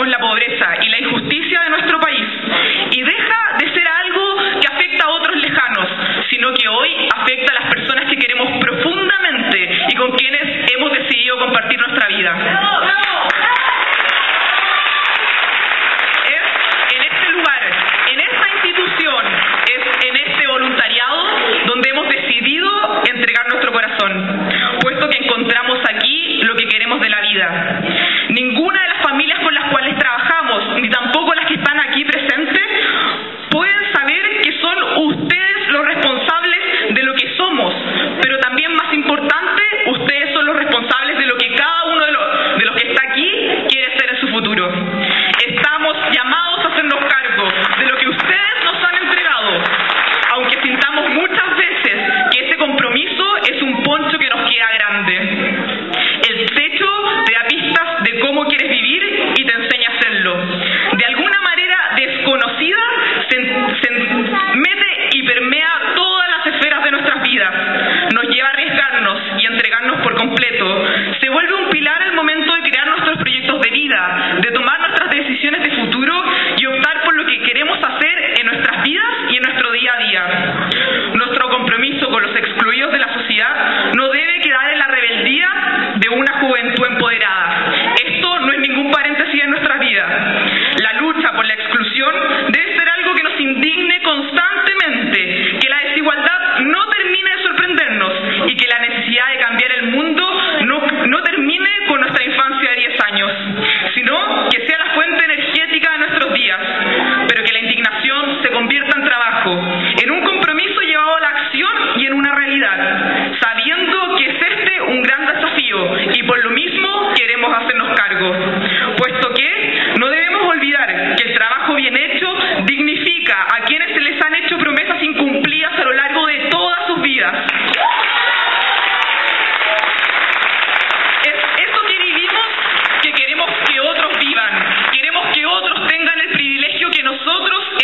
con la llamado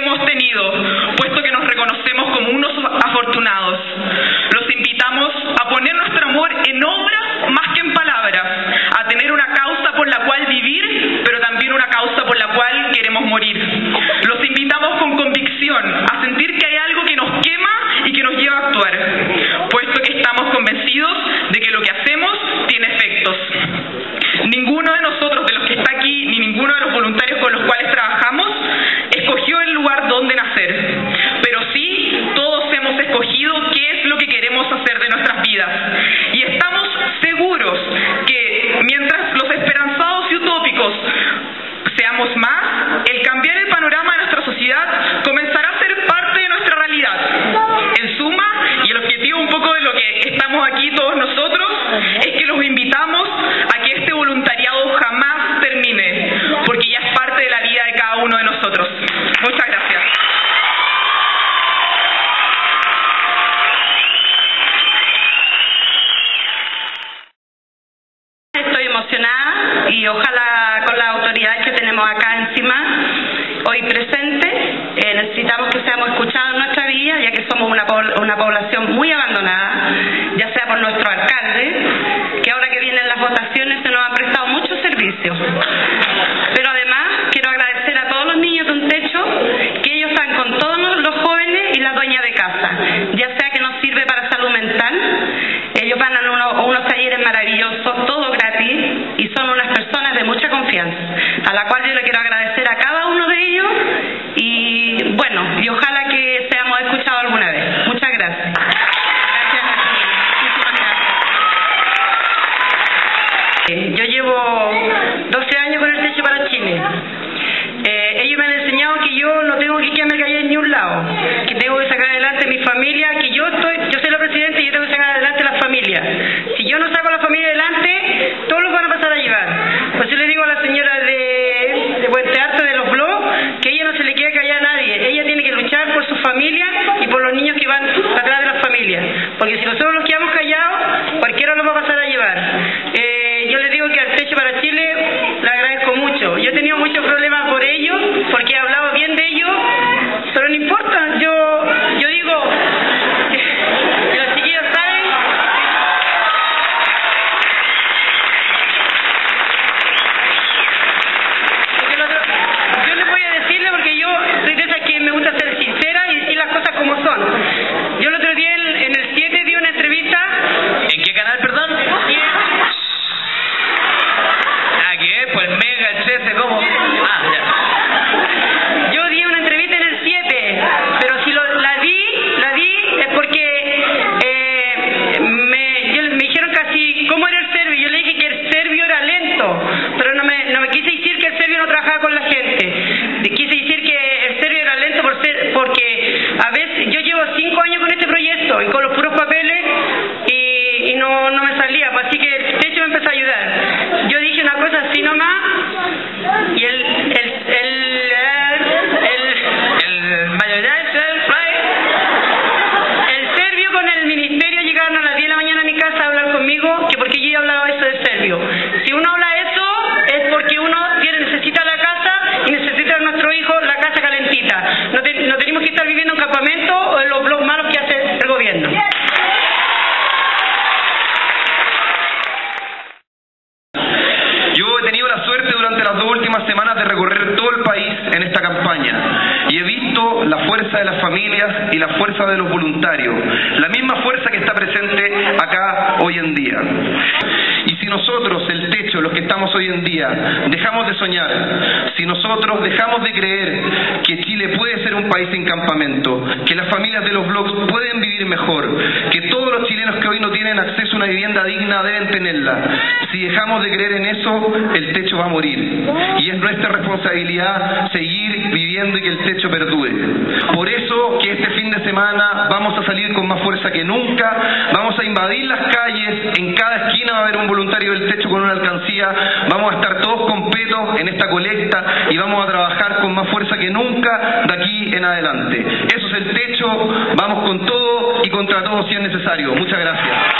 hemos tenido, puesto que nos reconocemos como unos afortunados. hoy presentes. Eh, necesitamos que seamos escuchados en nuestra vida, ya que somos una, una población muy abandonada, ya sea por nuestro alcalde, que ahora que vienen las votaciones se nos han prestado mucho servicio Pero además Yo llevo 12 años con el techo para Chile. Eh, ellos me han enseñado que yo no tengo que quedarme callada en ningún lado, que tengo que sacar adelante mi familia, que yo estoy, yo soy la presidenta y yo tengo que sacar adelante la familia. Si yo no saco la familia adelante, todos los van a pasar a yo. No, me salía, así que el techo me empezó a ayudar. Yo dije una cosa así nomás y el, el, el, el, El mayoría el fly. el serbio con el ministerio llegaron a las 10 de la mañana a mi casa a hablar conmigo, que porque yo ya hablaba eso de serbio. Si uno habla eso, es porque uno tiene, necesita la casa y necesita a nuestro hijo la casa calentita. No, te- no tenemos que estar viviendo en campamento o en los blogs malos que hace el gobierno. Yo he tenido la suerte durante las dos últimas semanas de recorrer todo el país en esta campaña y he visto la fuerza de las familias y la fuerza de los voluntarios, la misma fuerza que está presente acá Y si nosotros, el techo, los que estamos hoy en día, dejamos de soñar, si nosotros dejamos de creer que Chile puede ser un país sin campamento, que las familias de los blogs pueden vivir mejor, que todos los chilenos que hoy no tienen acceso a una vivienda digna deben tenerla, si dejamos de creer en eso, el techo va a morir. Y es nuestra responsabilidad seguir viviendo y que el techo perdure. Por eso que este fin de semana vamos a salir con más fuerza que nunca, vamos a invadir las calles, en cada esquina va a haber un voluntario del techo con una alcancía, vamos a estar todos completos en esta colecta y vamos a trabajar con más fuerza que nunca de aquí en adelante. Eso es el techo, vamos con todo y contra todo si es necesario. Muchas gracias.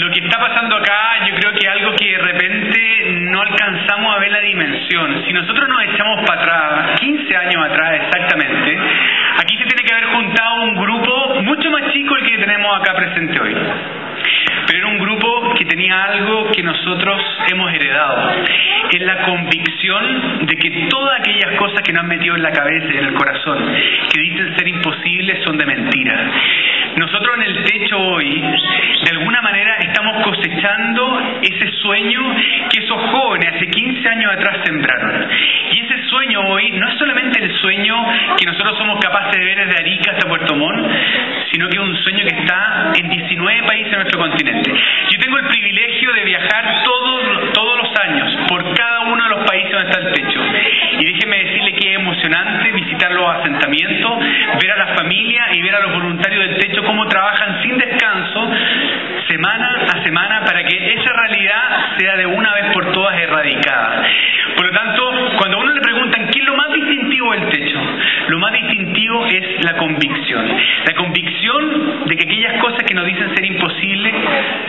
Lo que está pasando acá, yo creo que es algo que de repente no alcanzamos a ver la dimensión. Si nosotros nos echamos para atrás, 15 años atrás exactamente, aquí se tiene que haber juntado un grupo mucho más chico el que tenemos acá presente hoy. Pero era un grupo que tenía algo que nosotros hemos heredado. Es la convicción de que todas aquellas cosas que nos han metido en la cabeza y en el corazón, que dicen ser imposibles, son de mentira. Nosotros en el techo hoy, de alguna manera, estamos cosechando ese sueño que esos jóvenes hace 15 años atrás sembraron. Y ese sueño hoy no es solamente el sueño que nosotros somos capaces de ver desde Arica hasta Puerto Montt, sino que es un sueño que está en 19 países de nuestro continente. Yo tengo el privilegio de viajar todos, todos los años por cada uno de los países donde está el techo. Y déjeme decirle que es emocionante visitar los asentamientos, ver a las familias y ver a los voluntarios cómo trabajan sin descanso, semana a semana, para que esa realidad sea de una vez por todas erradicada. Por lo tanto, cuando a uno le preguntan qué es lo más distintivo del techo, lo más es la convicción. La convicción de que aquellas cosas que nos dicen ser imposibles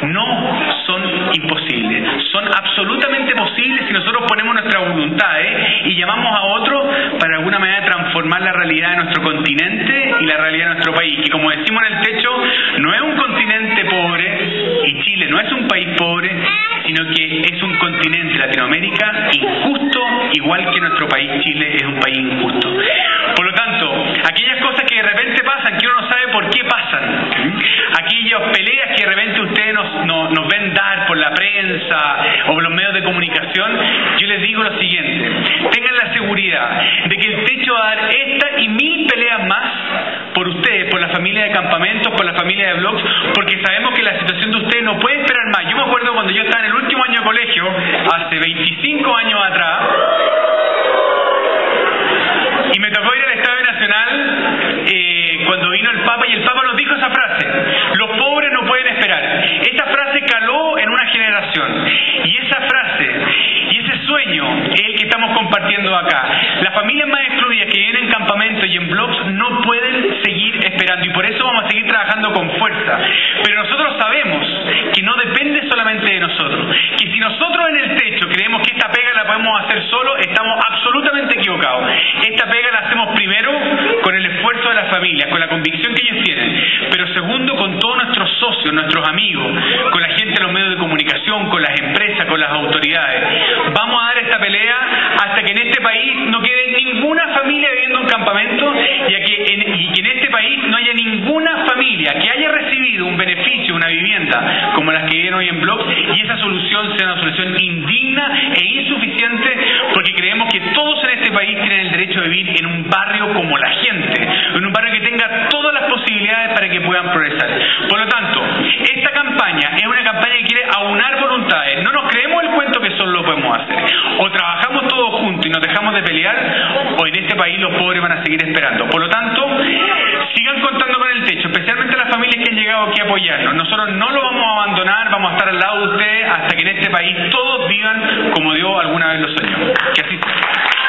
no son imposibles. Son absolutamente posibles si nosotros ponemos nuestra voluntad ¿eh? y llamamos a otro para de alguna manera transformar la realidad de nuestro continente y la realidad de nuestro país. Que como decimos en el techo, no es un continente pobre y Chile no es un país pobre, sino que es un continente Latinoamérica injusto, igual que nuestro país Chile es un país injusto. Aquellas cosas que de repente pasan, que uno no sabe por qué pasan, aquellas peleas que de repente ustedes nos, nos, nos ven dar por la prensa o por los medios de comunicación, yo les digo lo siguiente, tengan la seguridad de que el techo va a dar esta y mil peleas más por ustedes, por la familia de campamentos, por la familia de blogs, porque sabemos que la situación de ustedes no puede esperar más. Yo me acuerdo cuando yo estaba en el último año de colegio, hace 25 familias, con la convicción que ellos tienen. Pero segundo, con todos nuestros socios, nuestros amigos, con la gente de los medios de comunicación, con las empresas, con las autoridades. Vamos a dar esta pelea hasta que en este país no quede ninguna familia viviendo en campamento y, que en, y que en este país no haya ninguna familia que haya recibido un beneficio, una vivienda, como las que viven hoy en blogs, y esa solución sea una solución indigna e insuficiente, porque creemos que todos en país tienen el derecho de vivir en un barrio como la gente, en un barrio que tenga todas las posibilidades para que puedan progresar. Por lo tanto, esta campaña es una campaña que quiere aunar voluntades. No nos creemos el cuento que solo lo podemos hacer. O trabajamos todos juntos y nos dejamos de pelear, o en este país los pobres van a seguir esperando. Por lo tanto, sigan contando con el techo, especialmente las familias que han llegado aquí a apoyarnos. Nosotros no lo vamos a abandonar, vamos a estar al lado de ustedes hasta que en este país todos vivan como Dios alguna vez lo soñó. Que así sea.